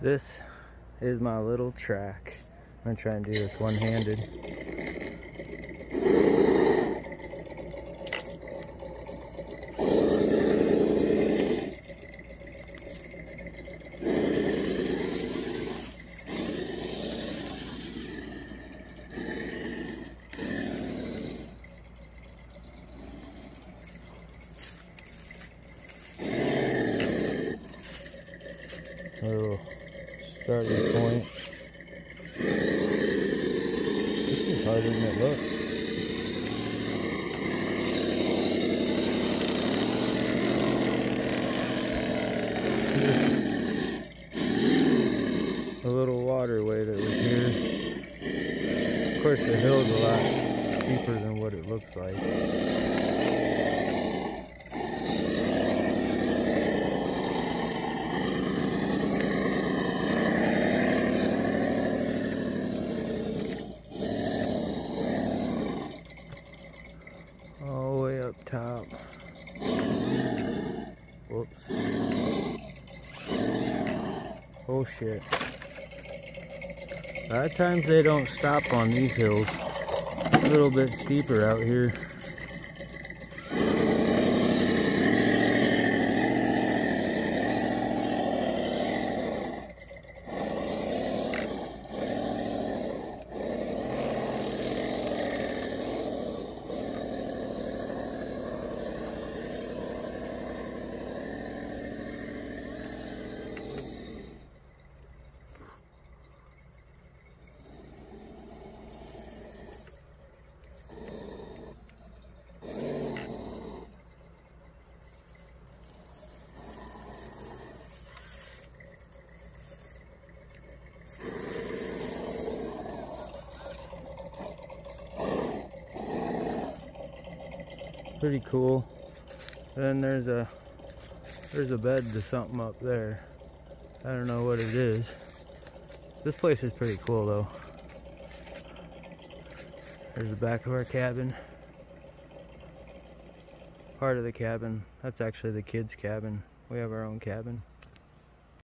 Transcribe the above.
This is my little track. I'm gonna try and do this one-handed. little starting point. This is harder than it looks. a little waterway that was here. Of course the hill's a lot steeper than what it looks like. Oh shit. A lot of times they don't stop on these hills. A little bit steeper out here. Pretty cool. Then there's a there's a bed to something up there. I don't know what it is. This place is pretty cool though. There's the back of our cabin. Part of the cabin. That's actually the kids' cabin. We have our own cabin.